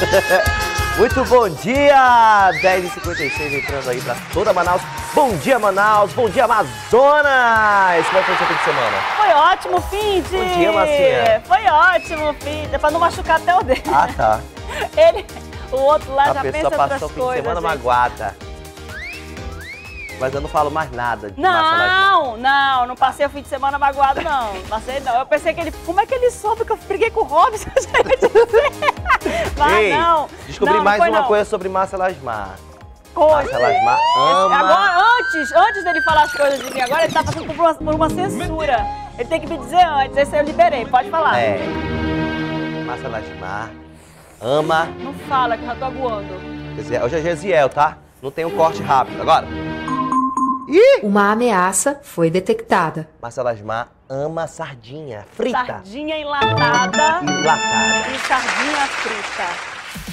Muito bom dia! 10h56 entrando aí pra toda Manaus. Bom dia, Manaus! Bom dia, Amazonas! Como é que foi o seu fim de semana? Foi ótimo, fim de... Bom dia, Marcinha. Foi ótimo, fim de... Pra não machucar até o dedo. Ah, tá. Ele, o outro lá A já pensa pessoa em passou outras o fim coisas. de semana gente. magoada. Mas eu não falo mais nada de massa laje. Não, não, não passei o fim de semana magoado, não. Passei não. Eu pensei que ele. Como é que ele soube que eu briguei com o Robson? Mas Ei, não. descobri não, não mais foi, uma não. coisa sobre Massa Lasmar. Coisa. Massa Lasmar ama... Agora, antes, antes dele falar as coisas de mim, agora ele tá passando por uma, por uma censura. Ele tem que me dizer antes, esse eu liberei, pode falar. É. Massa Lasmar ama... Não fala que eu já tô aguando. Hoje é Gesiel, tá? Não tem um corte rápido. Agora. Ih! Uma ameaça foi detectada. Massa Lasmar ama sardinha frita. Sardinha enlatada Enlatada. e sardinha frita.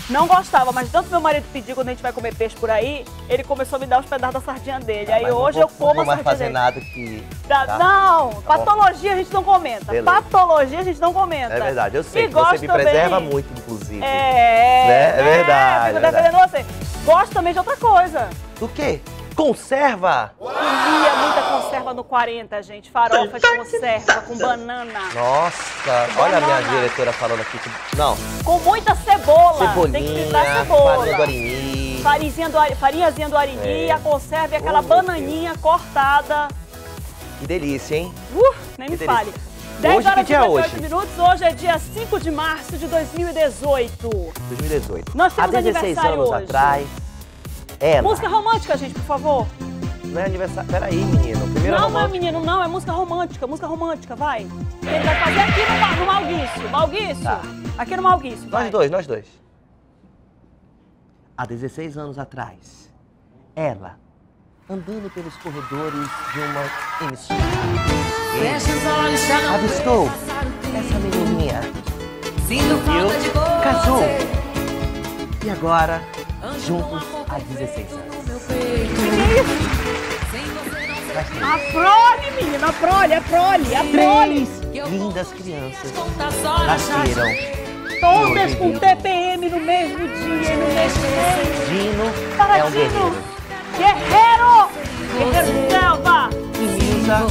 Não gostava, mas tanto meu marido pediu quando a gente vai comer peixe por aí, ele começou a me dar os pedaços da sardinha dele. aí não hoje vou- eu como Não a vou mais sardinha fazer dele. nada que... Tá? Não, bom. patologia a gente não comenta. Beleza. Patologia a gente não comenta. É verdade, eu sei E que você me preserva também- muito, inclusive. É, Né? É verdade, Fico é verdade. defendendo você. Gosto também de outra coisa. Do quê? Conserva? Comia muita conserva no 40, gente. Farofa de conserva com banana. Nossa, olha a minha diretora falando aqui. que- Não, Com muita cebola. Tem que cebolinha, fritar farinha cebola. Farinhazinha do, ari- farinhazinha do arini, É. a conserva e aquela Oh, bananinha cortada. Que delícia, hein? Uh, nem me Que fale. delícia. 10 Hoje, horas e dia é 58 hoje? minutos. Hoje é dia 5 de março de 2018. 2018. Nós temos Há 16 aniversário anos hoje. atrás. Ela. Música romântica, gente, por favor. Não é aniversário. Peraí, menino. Primeiro não, não é menino, não, é música romântica. Música romântica, vai. Ele vai fazer aqui no, no Malguício. Malguício. Tá. Aqui no Malguício, vai. Nós dois, nós dois. Há 16 anos atrás, ela, andando pelos corredores de uma emissora, Fecha os olhos, já não avistou essa menininha Sinto falta de você. casou. e agora, juntos há 16 perfeito anos. A prole, menina, a prole, a prole, a prole. Três lindas crianças nasceram. Todas com? TPM no mesmo dia, no mesmo mês. Dino é um guerreiro. Guerreiro! Guerreiro selva! E Lisa,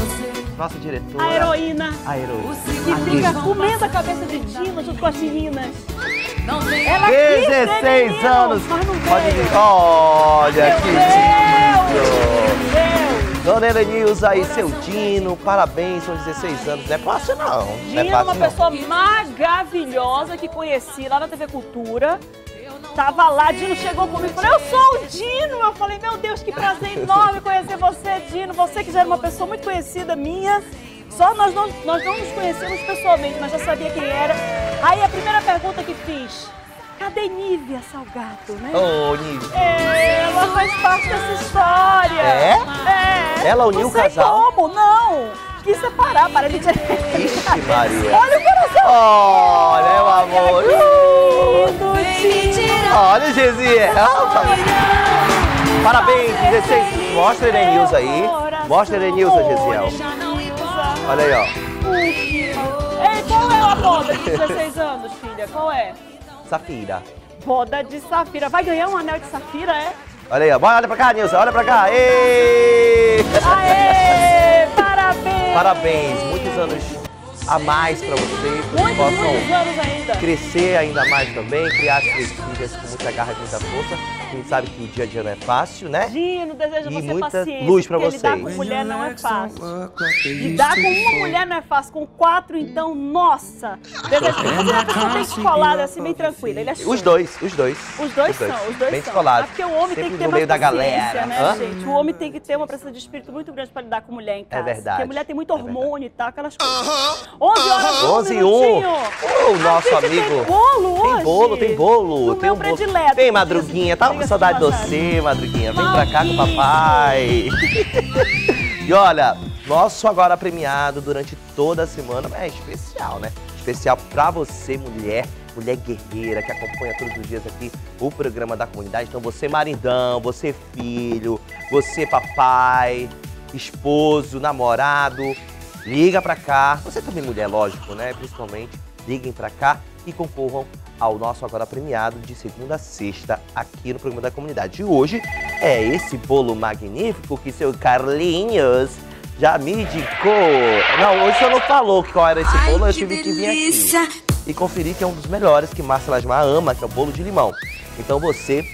nossa diretora, A heroína a heroína. que fica comendo a cabeça de Dino junto com as meninas. Não tem Ela quis ter 16 menino, anos. Mas não Pode veio. vir. Olha Meu que Deus! lindo. Dona Helenilza e seu Dino, parabéns, são 16 anos. Não é fácil não. Não é Dino é fácil uma não. pessoa maravilhosa que conheci lá na TV Cultura. Tava lá, Dino chegou comigo e falou, eu sou o Dino! Eu falei, meu Deus, que prazer enorme conhecer você, Dino. Você que já era uma pessoa muito conhecida minha. Só nós não, nós não nos conhecemos pessoalmente, mas já sabia quem era. Aí a primeira pergunta que fiz, cadê Nívia Salgado, né? Ô, Nívia. É, ela faz parte dessa história. É? É. Ela uniu não o sei casal? como, não. Quis separar, para de. Ixi, Maria. Olha o coração. Olha, meu amor. Lindo. Olha Gesiel. Parabéns, 16. Mostra a Helenilza aí. Mostra a Helenilza, Gesiel. não. Olha aí, ó. Qual é a boda de 16 anos, filha? Qual é? Safira. Boda de Safira. Vai ganhar um anel de Safira, é? Olha aí, ó. Bora, olha pra cá, Nilza. Olha pra cá. Ê! Aê! Parabéns! Parabéns. Muitos anos a mais pra vocês. Que Muitos, muitos possam anos ainda. crescer ainda mais também. Criar três filhas com muita garra e muita força. A gente sabe que o dia a dia não é fácil, né? Dino, desejo E você muita paciência. luz pra porque Lidar vocês. com mulher não é fácil. Lidar com uma mulher não é fácil. Com quatro, então, nossa. Desejo que você é uma pessoa bem descolada, assim, bem tranquila. Ele é Os dois, os dois. Os dois são, os dois Bem são. descolados. É porque o homem tem Sempre que ter no meio da galera. né, Hã? gente? O homem tem que ter uma presença de espírito muito grande pra lidar com mulher em casa. verdade. Porque a mulher tem muito É hormônio e tal, aquelas coisas. 11 horas, 11 um e 1. minutinho. O nosso amigo. Tem bolo hoje. Tem bolo, tem bolo. No tem meu um bolo. predileto. Tem madruguinha. Tava com saudade de você, madruguinha. Vem pra cá com o papai. e olha, nosso agora premiado durante toda a semana é especial, né? Especial pra você, mulher. Mulher guerreira que acompanha todos os dias aqui o programa da comunidade. Então, você, maridão, você, filho, você, papai, esposo, namorado, liga pra cá. Você também, mulher, lógico, né? Principalmente, liguem pra cá e concorram ao nosso agora premiado de segunda a sexta aqui no programa da comunidade. E hoje é esse bolo magnífico que seu Carlinhos já me indicou. Não, hoje você não falou qual era esse bolo, eu tive que vir aqui e conferir que é um dos melhores que Márcia Lasmar ama, que é o bolo de limão. Então você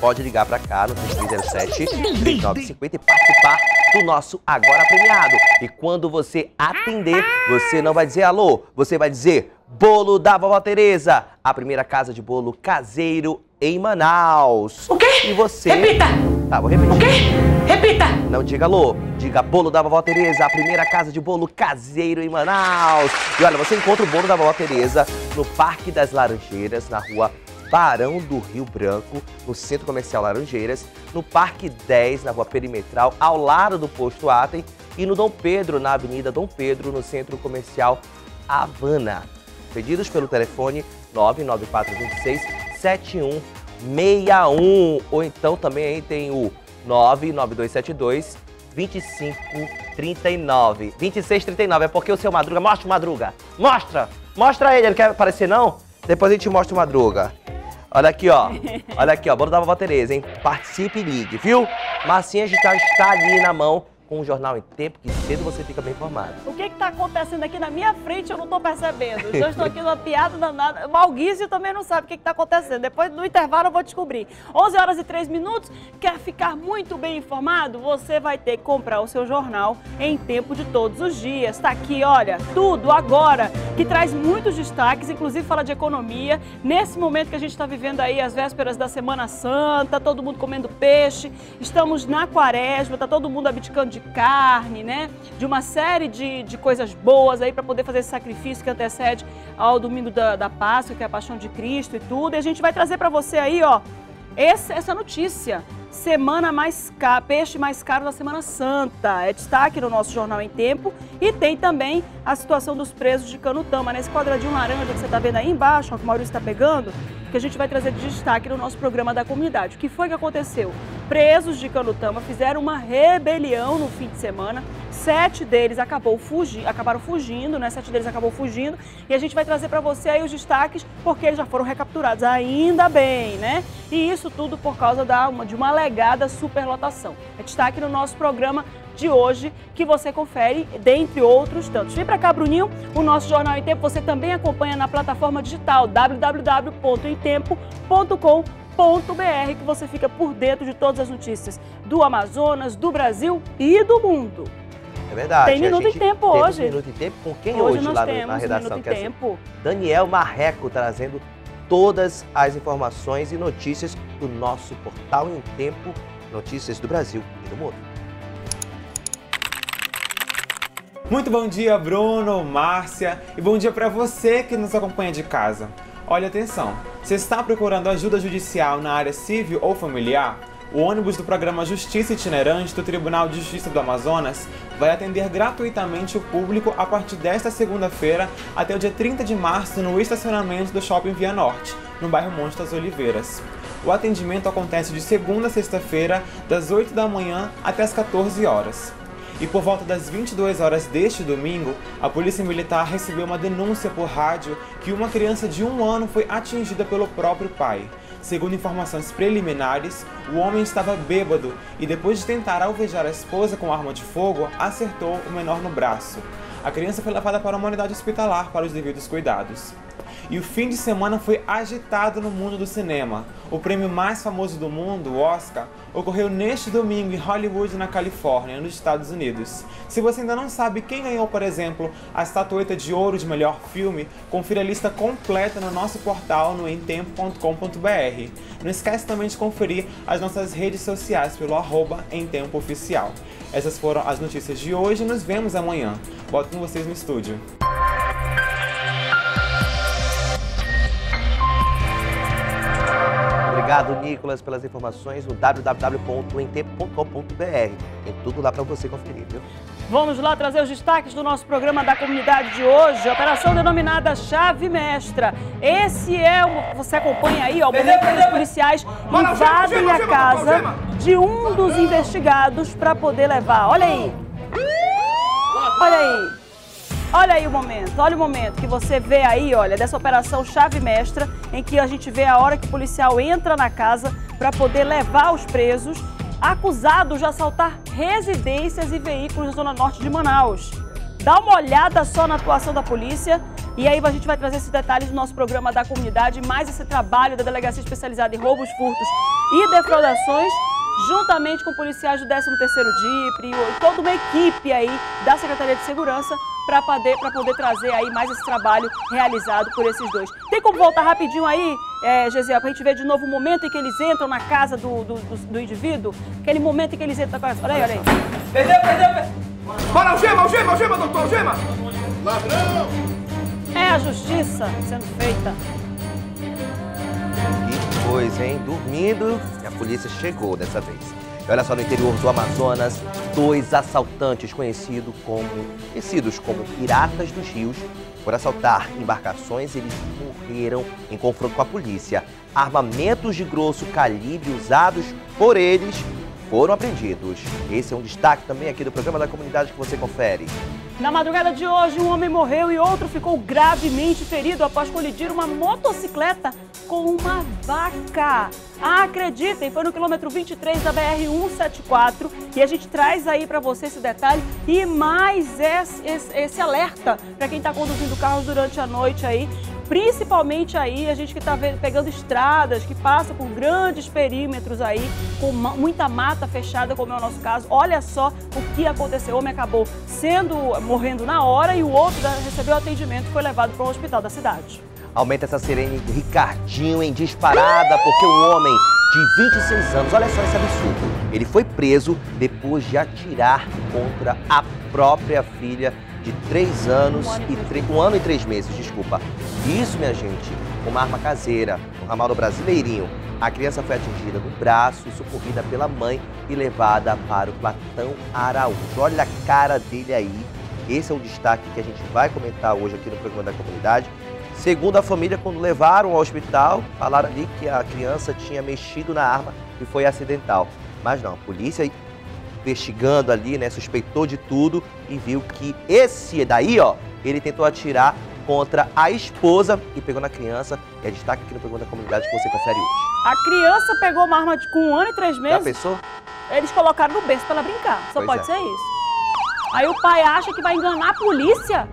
pode ligar para cá no 3307 3950 e participar do nosso Agora Premiado. E quando você atender, você não vai dizer alô, você vai dizer Bolo da Vovó Tereza, a primeira casa de bolo caseiro em Manaus. O quê? E você... Repita! Tá, vou repetir. O quê? Repita! Não diga alô, diga bolo da vovó Tereza, a primeira casa de bolo caseiro em Manaus. E olha, você encontra o bolo da vovó Tereza no Parque das Laranjeiras, na rua Barão do Rio Branco, no Centro Comercial Laranjeiras, no Parque 10, na rua Perimetral, ao lado do posto Atem, e no Dom Pedro, na Avenida Dom Pedro, no Centro Comercial Havana. Pedidos pelo telefone 99426 7161 ou então também aí tem o 99272 2539. 2639 é porque o seu Madruga, mostra o Madruga. Mostra! Mostra ele, ele quer aparecer não? Depois a gente mostra o Madruga. Olha aqui, ó. Olha aqui, ó. Bora dar vovó Tereza, hein? Participe e ligue, viu? Massinha já está ali na mão com o jornal em tempo, que cedo você fica bem informado. O que está acontecendo aqui na minha frente eu não estou percebendo. Já estou aqui numa piada danada. Malguísio também não sabe o que está acontecendo. Depois do intervalo eu vou descobrir. 11 horas e 3 minutos. Quer ficar muito bem informado? Você vai ter que comprar o seu jornal em tempo de todos os dias. Está aqui, olha, tudo agora, que traz muitos destaques, inclusive fala de economia. Nesse momento que a gente está vivendo aí as vésperas da Semana Santa, todo mundo comendo peixe, estamos na quaresma, está todo mundo abdicando de carne, né? De uma série de, de coisas boas aí para poder fazer esse sacrifício que antecede ao domingo da, da Páscoa, que é a paixão de Cristo e tudo. E a gente vai trazer para você aí, ó, esse, essa notícia. Semana mais caro, peixe mais caro da Semana Santa. É destaque no nosso Jornal em Tempo. E tem também a situação dos presos de Canutama. Nesse quadradinho laranja que você está vendo aí embaixo, ó, que o Maurício está pegando, que a gente vai trazer de destaque no nosso programa da comunidade. O que foi que aconteceu? Presos de Canutama fizeram uma rebelião no fim de semana. Sete deles acabou fugi, acabaram fugindo, né? Sete deles acabou fugindo. E a gente vai trazer para você aí os destaques, porque eles já foram recapturados. Ainda bem, né? E isso tudo por causa da, uma, de uma alegada superlotação. É destaque no nosso programa de hoje que você confere, dentre outros tantos. Vem para cá, Bruninho, o nosso Jornal em Tempo você também acompanha na plataforma digital www.emtempo.com.br que você fica por dentro de todas as notícias do Amazonas, do Brasil e do mundo. É verdade. Tem Minuto em Tempo hoje. Minuto em Tempo com quem Hoje hoje, lá no- temos na redação? Minuto em Tempo. Daniel Marreco trazendo todas as informações e notícias do nosso portal em tempo, notícias do Brasil e do mundo. Muito bom dia, Bruno, Márcia, e bom dia para você que nos acompanha de casa. Olha atenção, você está procurando ajuda judicial na área civil ou familiar? O ônibus do programa Justiça Itinerante do Tribunal de Justiça do Amazonas vai atender gratuitamente o público a partir desta segunda-feira até o dia 30 de março no estacionamento do Shopping Via Norte, no bairro Monte das Oliveiras. O atendimento acontece de segunda a sexta-feira, das 8 da manhã até as 14 horas. E por volta das 22 horas deste domingo, a Polícia Militar recebeu uma denúncia por rádio que uma criança de um ano foi atingida pelo próprio pai. Segundo informações preliminares, o homem estava bêbado e, depois de tentar alvejar a esposa com arma de fogo, acertou o menor no braço. A criança foi levada para uma unidade hospitalar para os devidos cuidados. E o fim de semana foi agitado no mundo do cinema. O prêmio mais famoso do mundo, o Oscar, ocorreu neste domingo em Hollywood, na Califórnia, nos Estados Unidos. Se você ainda não sabe quem ganhou, por exemplo, a estatueta de ouro de melhor filme, confira a lista completa no nosso portal no emtempo.com.br. Não esquece também de conferir as nossas redes sociais pelo arroba Emtempo Oficial. Essas foram as notícias de hoje e nos vemos amanhã. Volto com vocês no estúdio. Obrigado, Nicolas, pelas informações no www.emtempo.com.br. Tem tudo lá para você conferir, viu? Vamos lá trazer os destaques do nosso programa da comunidade de hoje. Operação denominada Chave Mestra. Esse é o. Você acompanha aí, ó, o momento que os policiais invadem a casa de um dos investigados para poder levar. Olha aí. Olha aí. Olha aí o momento, olha o momento que você vê aí, olha, dessa operação chave mestra, em que a gente vê a hora que o policial entra na casa para poder levar os presos acusados de assaltar residências e veículos na zona norte de Manaus. Dá uma olhada só na atuação da polícia e aí a gente vai trazer esses detalhes do nosso programa da comunidade, mais esse trabalho da Delegacia Especializada em Roubos, Furtos e Defraudações, juntamente com policiais do 13º DIPRE e toda uma equipe aí da Secretaria de Segurança para poder, pra poder trazer aí mais esse trabalho realizado por esses dois. Tem como voltar rapidinho aí, é, Gesiel, para a gente ver de novo o momento em que eles entram na casa do, do, do, do indivíduo? Aquele momento em que eles entram na casa. Olha aí, olha aí. Perdeu, perdeu, perdeu. Bora, algema, algema, algema, doutor, algema. É a justiça sendo feita. Que coisa, hein? Dormindo a polícia chegou dessa vez. Olha só, no interior do Amazonas, dois assaltantes conhecidos como, conhecidos como piratas dos rios, por assaltar embarcações, eles morreram em confronto com a polícia. Armamentos de grosso calibre usados por eles foram apreendidos. Esse é um destaque também aqui do programa da comunidade que você confere. Na madrugada de hoje, um homem morreu e outro ficou gravemente ferido após colidir uma motocicleta com uma vaca. Acreditem, foi no quilômetro 23 da BR-174 e a gente traz aí para você esse detalhe e mais esse, esse, esse alerta para quem está conduzindo carros durante a noite aí. Principalmente aí, a gente que está pegando estradas, que passa por grandes perímetros aí, com muita mata fechada, como é o nosso caso. Olha só o que aconteceu. O homem acabou sendo, morrendo na hora e o outro recebeu atendimento e foi levado para o hospital da cidade. Aumenta essa sirene Ricardinho em disparada, porque um homem de 26 anos, olha só esse absurdo, ele foi preso depois de atirar contra a própria filha de 3 anos Um ano e três 3, um ano e 3 meses, desculpa. Isso, minha gente, uma arma caseira, no ramal do Brasileirinho. A criança foi atingida no braço, socorrida pela mãe e levada para o Platão Araújo. Olha a cara dele aí. Esse é o destaque que a gente vai comentar hoje aqui no programa da comunidade. Segundo a família, quando levaram ao hospital, falaram ali que a criança tinha mexido na arma e foi acidental. Mas não, a polícia investigando ali, né, suspeitou de tudo e viu que esse daí, ó, ele tentou atirar contra a esposa e pegou na criança. E é destaque aqui no programa da comunidade que você confere hoje. A criança pegou uma arma de- com um ano e três Já meses. pensou? Eles colocaram no berço para ela brincar. Só Pois pode é. ser isso. Aí o pai acha que vai enganar a polícia.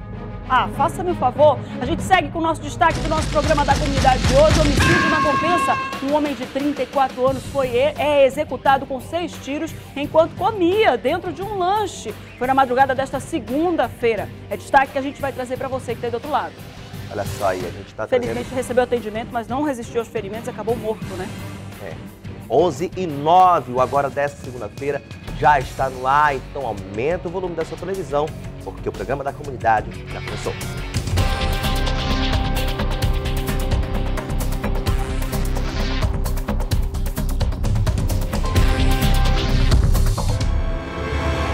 Ah, faça-me um favor. A gente segue com o nosso destaque do nosso programa da comunidade de hoje. Homicídio na compensa. Um homem de 34 anos foi é executado com seis tiros enquanto comia dentro de um lanche. Foi na madrugada desta segunda-feira. É destaque que a gente vai trazer para você que está aí do outro lado. Olha só aí, a gente tá trazendo Felizmente recebeu atendimento, mas não resistiu aos ferimentos e acabou morto, né? 11 e 9, o Agora desta segunda-feira já está no ar, então aumenta o volume da sua televisão, porque o programa da comunidade já começou.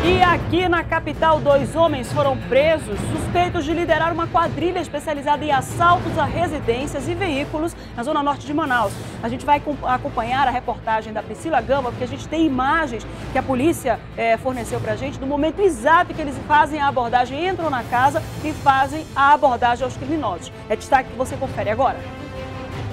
E aqui na capital, dois homens foram presos suspeitos de liderar uma quadrilha especializada em assaltos a residências e veículos na zona norte de Manaus. A gente vai acom- acompanhar a reportagem da Priscila Gama, porque a gente tem imagens que a polícia eh, forneceu pra gente do momento exato que eles fazem a abordagem, entram na casa e fazem a abordagem aos criminosos. É destaque que você confere agora.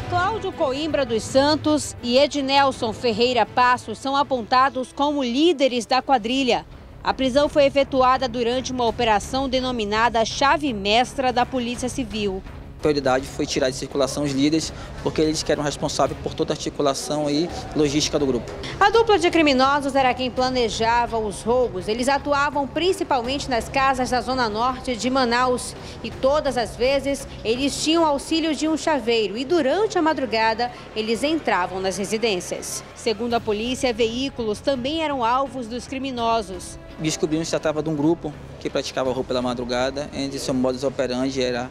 Cláudio Coimbra dos Santos e Ednelson Ferreira Passos são apontados como líderes da quadrilha. A prisão foi efetuada durante uma operação denominada Chave Mestra da Polícia Civil. A prioridade foi tirar de circulação os líderes, porque eles que eram responsáveis por toda a articulação e logística do grupo. A dupla de criminosos era quem planejava os roubos. Eles atuavam principalmente nas casas da zona norte de Manaus e todas as vezes eles tinham auxílio de um chaveiro e durante a madrugada eles entravam nas residências. Segundo a polícia, veículos também eram alvos dos criminosos. Descobrimos que se tratava de um grupo que praticava roubo pela madrugada, onde seu modus operandi era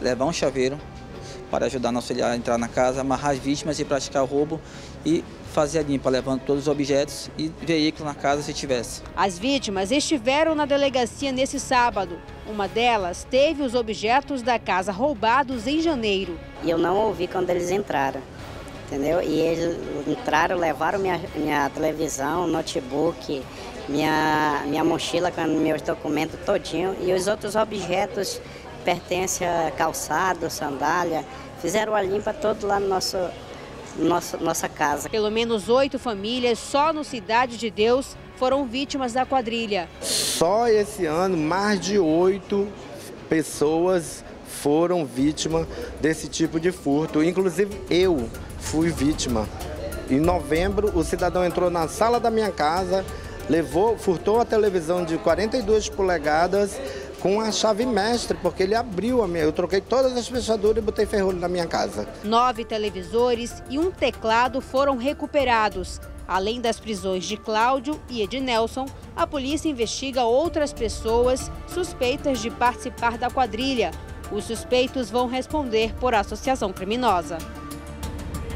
levar um chaveiro para ajudar nosso auxiliar a entrar na casa, amarrar as vítimas e praticar o roubo e fazer a limpa, levando todos os objetos e veículos na casa se tivesse. As vítimas estiveram na delegacia nesse sábado. Uma delas teve os objetos da casa roubados em janeiro. E eu não ouvi quando eles entraram, entendeu? E eles entraram, levaram minha, minha televisão, notebook minha, minha mochila com meus documentos todinho e os outros objetos pertencem a calçado, sandália. Fizeram a limpa todo lá no nosso, nosso nossa casa. Pelo menos oito famílias só no Cidade de Deus foram vítimas da quadrilha. Só esse ano, mais de oito pessoas foram vítimas desse tipo de furto. Inclusive eu fui vítima. Em novembro, o cidadão entrou na sala da minha casa, levou, furtou a televisão de 42 polegadas com a chave mestre, porque ele abriu a minha. Eu troquei todas as fechaduras e botei ferrolho na minha casa. Nove televisores e um teclado foram recuperados. Além das prisões de Cláudio e Ednelson, a polícia investiga outras pessoas suspeitas de participar da quadrilha. Os suspeitos vão responder por associação criminosa.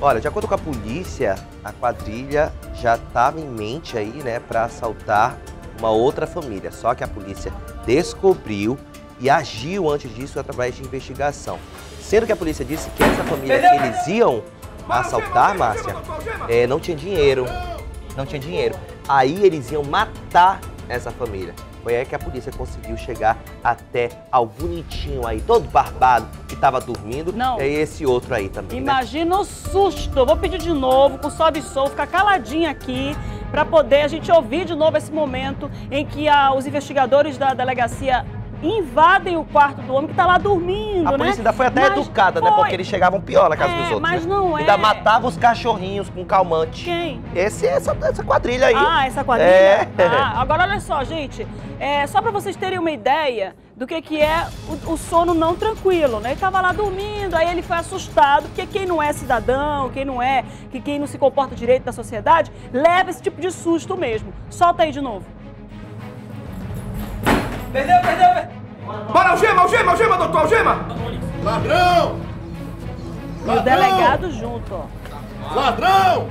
Olha, de acordo com a polícia, a quadrilha já estava em mente aí, né, para assaltar uma outra família. Só que a polícia descobriu e agiu antes disso através de investigação. Sendo que a polícia disse que essa família que eles iam assaltar, Márcia, é, não tinha dinheiro. Não tinha dinheiro. Aí eles iam matar essa família. Foi aí que a polícia conseguiu chegar até ao bonitinho aí, todo barbado, que estava dormindo. Não. E esse outro aí também. né? Imagina o susto. Eu Vou pedir de novo com sobe e som, ficar caladinho aqui para poder a gente ouvir de novo esse momento em que a- os investigadores da delegacia invadem o quarto do homem que está lá dormindo, A né? polícia ainda foi até Mas educada, né? foi. Porque eles chegavam pior na casa É, dos outros. mas né? não Ainda é. matava os cachorrinhos com calmante. Quem? Esse, essa, essa quadrilha aí. Ah, essa quadrilha? É. Ah, agora olha só, gente. É, só para vocês terem uma ideia do que, que é o, o sono não tranquilo, né? Ele tava lá dormindo, aí ele foi assustado, porque quem não é cidadão, quem não é, que quem não se comporta direito da sociedade, leva esse tipo de susto mesmo. Solta aí de novo. Perdeu, perdeu, perdeu. Bora, algema, algema, algema, doutor, algema. Ladrão! E o delegado junto, ó. Ladrão!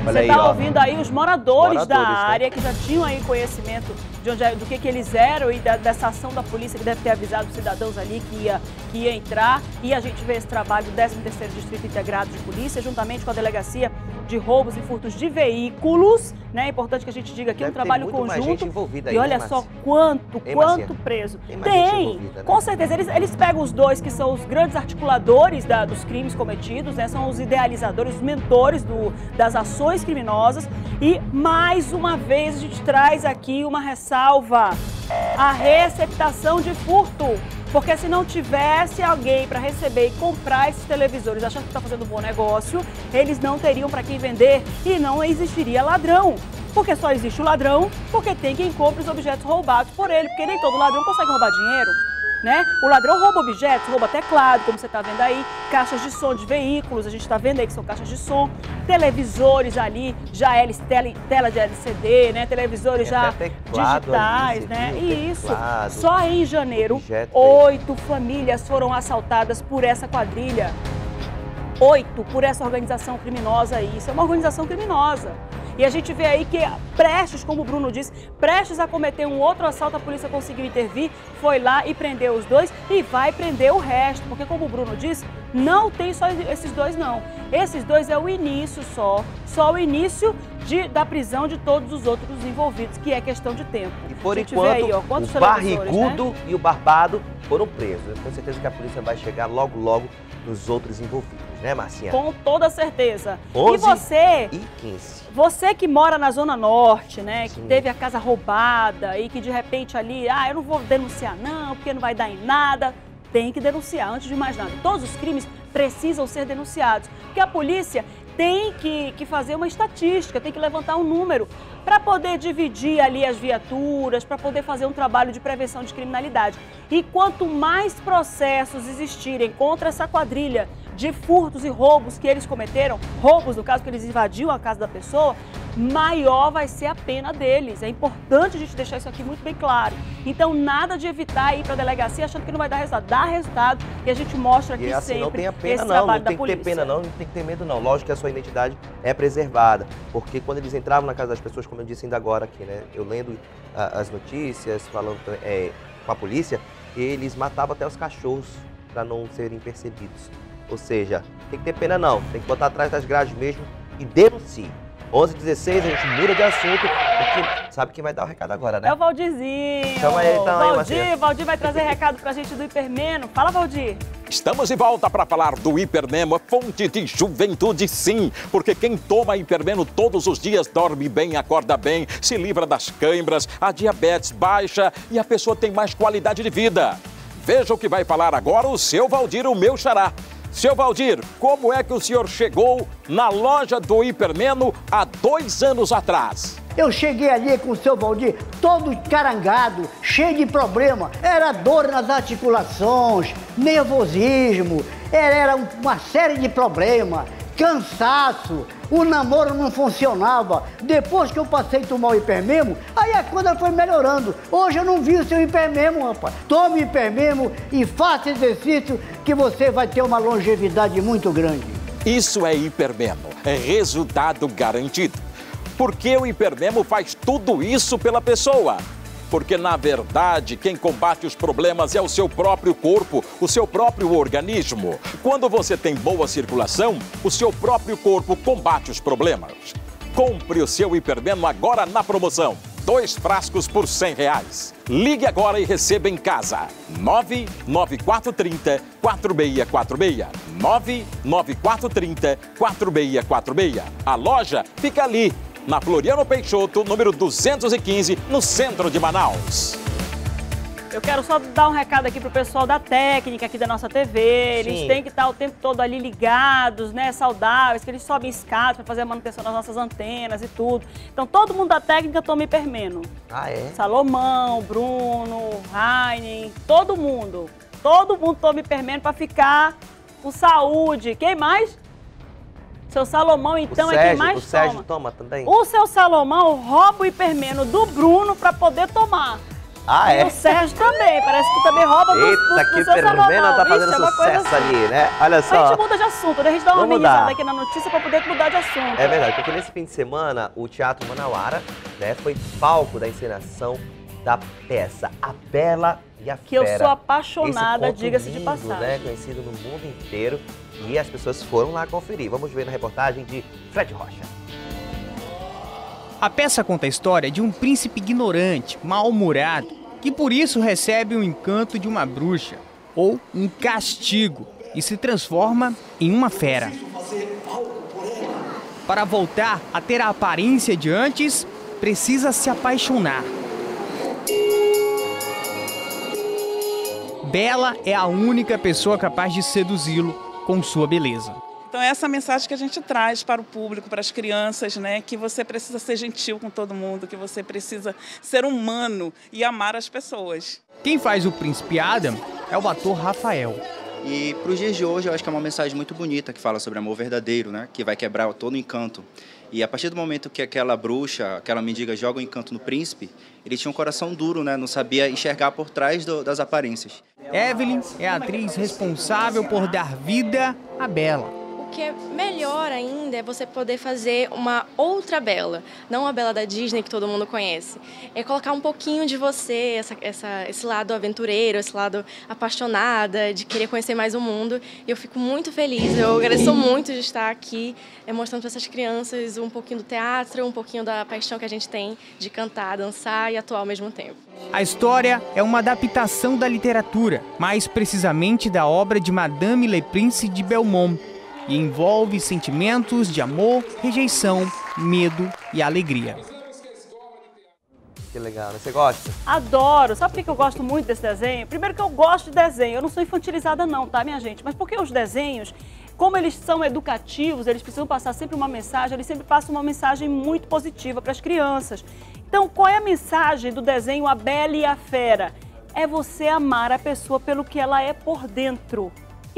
Olha Você aí, tá ó. ouvindo aí os moradores, da Moradores, né? área que já tinham aí conhecimento de onde é- do que, que eles eram e da- dessa ação da polícia que deve ter avisado os cidadãos ali que ia, que ia entrar. E a gente vê esse trabalho do 13º Distrito Integrado de Polícia, juntamente com a Delegacia de Roubos e Furtos de Veículos. Né? É importante que a gente diga aqui Deve um trabalho conjunto. envolvida aí, e olha né, só quanto, Hein, quanto preso. Tem envolvida, né? com certeza. Eles, eles pegam os dois que são os grandes articuladores da- dos crimes cometidos, né? São os idealizadores, os mentores do- das ações criminosas. E mais uma vez a gente traz aqui uma ressalva: a receptação de furto. Porque se não tivesse alguém para receber e comprar esses televisores achando que está fazendo um bom negócio, eles não teriam para quem vender e não existiria ladrão. Porque só existe o ladrão porque tem quem compra os objetos roubados por ele, porque nem todo ladrão consegue roubar dinheiro. Né? O ladrão rouba objetos, rouba teclado, como você está vendo aí, caixas de som de veículos, a gente está vendo aí que são caixas de som, televisores ali, já L, tela, tela de LCD, né? televisores já digitais, ali, né? viu? Isso. Teclado, Só em janeiro, oito famílias foram assaltadas por essa quadrilha. Oito por essa organização criminosa aí. Isso é uma organização criminosa. E a gente vê aí que prestes, como o Bruno disse, prestes a cometer um outro assalto, a polícia conseguiu intervir, foi lá e prendeu os dois e vai prender o resto. Porque como o Bruno disse, não tem só esses dois não. Esses dois é o início só, só o início de- da prisão de todos os outros envolvidos, que é questão de tempo. E por enquanto, aí, ó, o televisores, barrigudo né? e o barbado foram presos. Eu tenho certeza que a polícia vai chegar logo, logo nos outros envolvidos, né, Marcinha? Com toda certeza. E 11 você, E 15. você que mora na Zona Norte, né, que Sim. teve a casa roubada e que de repente ali, ah, eu não vou denunciar não, porque não vai dar em nada. Tem que denunciar, antes de mais nada. Todos os crimes precisam ser denunciados. Porque a polícia tem que, que fazer uma estatística, tem que levantar um número para poder dividir ali as viaturas, para poder fazer um trabalho de prevenção de criminalidade. E quanto mais processos existirem contra essa quadrilha de furtos e roubos que eles cometeram, roubos no caso que eles invadiam a casa da pessoa, maior vai ser a pena deles. É importante a gente deixar isso aqui muito bem claro. Então, nada de evitar ir para a delegacia achando que não vai dar resultado. Dá resultado e a gente mostra aqui E assim, sempre não tenha pena esse não, trabalho não da tem que ter polícia. pena não, não tem que ter medo não. Lógico que a sua identidade é preservada, porque quando eles entravam na casa das pessoas, como eu disse ainda agora aqui, né, eu lendo ah, as notícias, falando é, com a polícia, eles matavam até os cachorros para não serem percebidos. Ou seja, tem que ter pena não, tem que botar atrás das grades mesmo e denuncie. 11h16, a gente muda de assunto, porque sabe quem vai dar o recado agora, né? É o Valdirzinho. Chama ele então aí, Valdir. Valdir vai trazer recado pra gente do Hipermeno. Fala, Valdir. Estamos de volta para falar do Hipermeno, é fonte de juventude sim, porque quem toma Hipermeno todos os dias dorme bem, acorda bem, se livra das câimbras, a diabetes baixa e a pessoa tem mais qualidade de vida. Veja o que vai falar agora o seu Valdir, o meu xará. Seu Valdir, como é que o senhor chegou na loja do Hipermeno há dois anos atrás? Eu cheguei ali com o seu Valdir, todo carangado, cheio de problema. Era dor nas articulações, nervosismo, era, uma série de problemas, cansaço, o namoro não funcionava. Depois que eu passei a tomar o hipermemo, aí a coisa foi melhorando. Hoje eu não vi o seu hipermemo, rapaz. Tome hipermemo e faça exercício que você vai ter uma longevidade muito grande. Isso é Hipermemo, é resultado garantido. Porque o Hipermemo faz tudo isso pela pessoa. Porque, na verdade, quem combate os problemas é o seu próprio corpo, o seu próprio organismo. Quando você tem boa circulação, o seu próprio corpo combate os problemas. Compre o seu Hipermeno agora na promoção. Dois frascos por 100 reais. Ligue agora e receba em casa. 99430 4646. 99430 4646. A loja fica ali, na Floriano Peixoto, número 215, no centro de Manaus. Eu quero só dar um recado aqui pro pessoal da técnica aqui da nossa TV. Eles Sim. têm que estar o tempo todo ali ligados, né, saudáveis, que eles sobem escadas para fazer a manutenção das nossas antenas e tudo. Então todo mundo da técnica toma hipermeno. Ah, é? Salomão, Bruno, Heinen, todo mundo. Todo mundo toma hipermeno para ficar com saúde. Quem mais? Seu Salomão, então, o é quem Sérgio, mais o Sérgio toma. toma também? O seu Salomão rouba o hipermeno do Bruno para poder tomar. Ah, E é? o Sérgio também, parece que também rouba do, do, Eita, do que seu Salomão. Hipermeno tá fazendo é uma coisa sucesso assim. ali, né? Olha A só. gente muda de assunto, né? a gente dá uma Vamos amenizada mudar. aqui na notícia para poder mudar de assunto. É verdade, porque nesse fim de semana o Teatro Manauara né, foi palco da encenação da peça A Bela e a Que eu Fera. sou apaixonada, diga-se de lindo, passagem. Né, conhecido no mundo inteiro e as pessoas foram lá conferir. Vamos ver na reportagem de Fred Rocha. A peça conta a história de um príncipe ignorante, mal-humorado, que por isso recebe o encanto de uma bruxa, ou um castigo, e se transforma em uma fera. Para voltar a ter a aparência de antes, precisa se apaixonar. Bela é a única pessoa capaz de seduzi-lo com sua beleza. Então, essa é a mensagem que a gente traz para o público, para as crianças, né? Que você precisa ser gentil com todo mundo, que você precisa ser humano e amar as pessoas. Quem faz o príncipe Adam é o ator Rafael. E para os dias de hoje, eu acho que é uma mensagem muito bonita que fala sobre amor verdadeiro, né? Que vai quebrar todo o encanto. E a partir do momento que aquela bruxa, aquela mendiga joga o encanto no príncipe, ele tinha um coração duro, né? Não sabia enxergar por trás do- das aparências. Evelyn é a atriz responsável por dar vida à Bela. Que é melhor ainda é você poder fazer uma outra Bela, não a Bela da Disney que todo mundo conhece. É colocar um pouquinho de você, essa, essa- esse lado aventureiro, esse lado apaixonada, de querer conhecer mais o mundo. E eu fico muito feliz, eu agradeço muito de estar aqui é, mostrando para essas crianças um pouquinho do teatro, um pouquinho da paixão que a gente tem de cantar, dançar e atuar ao mesmo tempo. A história é uma adaptação da literatura, mais precisamente da obra de Madame Le Prince de Belmont, e envolve sentimentos de amor, rejeição, medo e alegria. Que legal, né? Você gosta? Adoro. Sabe por que que eu gosto muito desse desenho? Primeiro que eu gosto de desenho. Eu não sou infantilizada não, tá, minha gente? Mas porque os desenhos, como eles são educativos, eles precisam passar sempre uma mensagem, eles sempre passam uma mensagem muito positiva para as crianças. Então, qual é a mensagem do desenho A Bela e a Fera? É você amar a pessoa pelo que ela é por dentro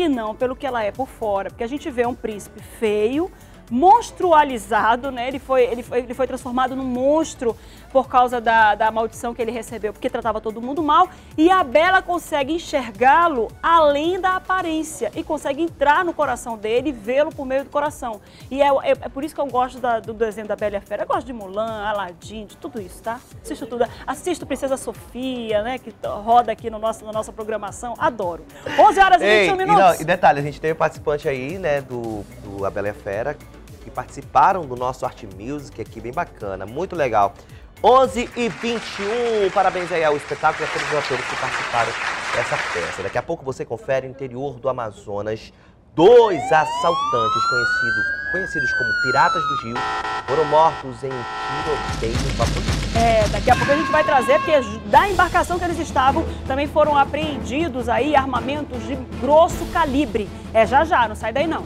e não pelo que ela é por fora. Porque a gente vê um príncipe feio, monstrualizado, né? Ele foi, ele foi, ele foi transformado num monstro por causa da, da maldição que ele recebeu, porque tratava todo mundo mal. E a Bela consegue enxergá-lo além da aparência e consegue entrar no coração dele e vê-lo por meio do coração. E é, é, é por isso que eu gosto da- do desenho da Bela e a Fera. Eu gosto de Mulan, Aladdin, de tudo isso, tá? Assisto tudo. Assisto Princesa Sofia, né? Que roda aqui no nosso, na nossa programação. Adoro. 11 horas e Ei, 21 e, minutos. não, e detalhe, a gente teve participante aí, né, do, do A Bela e a Fera, que participaram do nosso Art Music aqui, bem bacana, muito legal. 11 e 21, parabéns aí ao espetáculo e a todos os atores que participaram dessa peça. Daqui a pouco você confere o interior do Amazonas. Dois assaltantes conhecido, conhecidos como Piratas do Rio foram mortos em tiroteio com a. É, daqui a pouco a gente vai trazer, porque da embarcação que eles estavam também foram apreendidos aí armamentos de grosso calibre. É já já, não sai daí não.